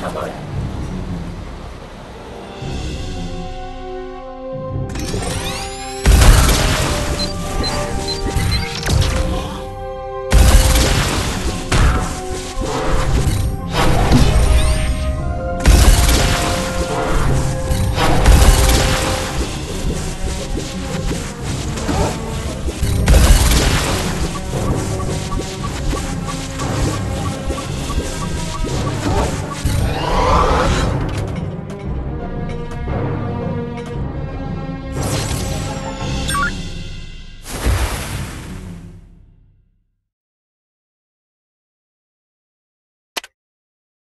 した